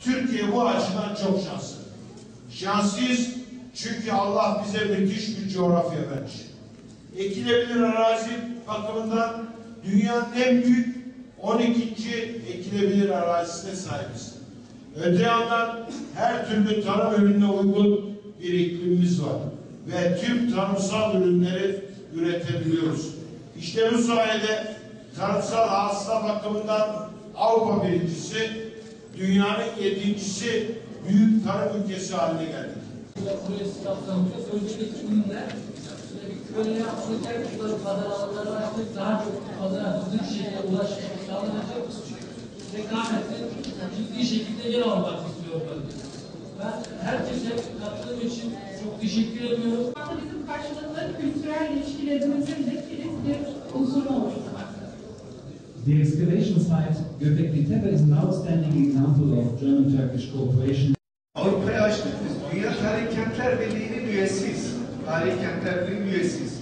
Türkiye bu açıdan çok şanslı. Şanslıyız çünkü Allah bize müthiş bir coğrafya vermiş. Ekilebilir arazi bakımından dünyanın en büyük 12. ekilebilir arazisine sahibiz. Öte yandan her türlü tarım ürününe uygun bir iklimimiz var. Ve tüm tarımsal ürünleri üretebiliyoruz. İşte bu sayede tarımsal hasıla bakımından Avrupa birincisi, dünyanın yedincisi büyük tarım ülkesi haline geldik. Buraya kapsamında öncelikli ürünler böyle yapılırken bunları pazar alanlarına açtık daha çok pazara hızlı bir şekilde ulaşmak sağlanacak. Rekabeti ciddi şekilde yer almak istiyorum. Ben herkese katıldığım için çok teşekkür ediyorum. Bizim karşılıklı kültürel ilişkilerimizin de kilit bir unsuru oluşturmaktadır. The excavation site Göbekli Tepe is an outstanding example of German-Turkish cooperation. Avrupa'ya açtık biz. Dünya Tarih Kentler Birliği'nin üyesiyiz. Tarih Kentler Birliği'nin üyesiyiz.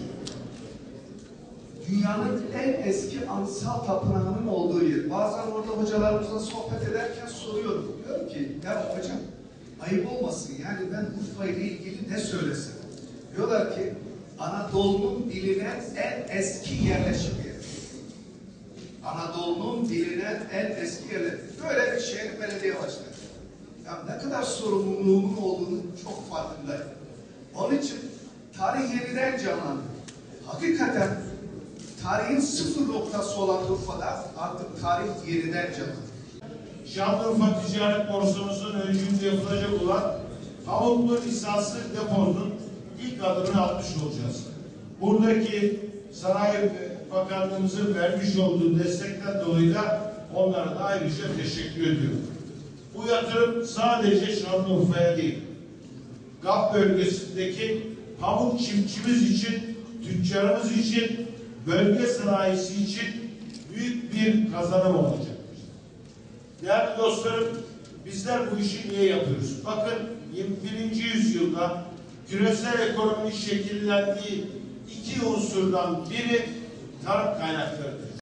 Dünyanın en eski ansal tapınağının olduğu yer. Bazen orada hocalarımızla sohbet ederken soruyorum. Diyorum ki, ya hocam ayıp olmasın yani ben Urfa ile ilgili ne söylesem? Diyorlar ki Anadolu'nun bilinen en eski yerleşim. Anadolu'nun bilinen en eski yerleri. Böyle bir şehir belediye başkanı. Ya ne kadar sorumluluğumun olduğunu çok farkındayım. Onun için tarih yeniden canlandı. Hakikaten tarihin sıfır noktası olan Urfa'da artık tarih yeniden canlandı. Şanlıurfa Ticaret Borsamızın öncülüğünde yapılacak olan Pamuklu Lisanslı Depo'nun ilk adımını atmış olacağız. Buradaki Sanayi Bakanlığımızın vermiş olduğu destekten dolayı da onlara da ayrıca teşekkür ediyorum. Bu yatırım sadece Şanlıurfa'ya değil, GAP bölgesindeki pamuk çiftçimiz için, tüccarımız için, bölge sanayisi için büyük bir kazanım olacaktır. Değerli dostlarım, bizler bu işi niye yapıyoruz? Bakın 21. yüzyılda küresel ekonominin şekillendiği iki unsurdan biri tarım kaynaklarıdır.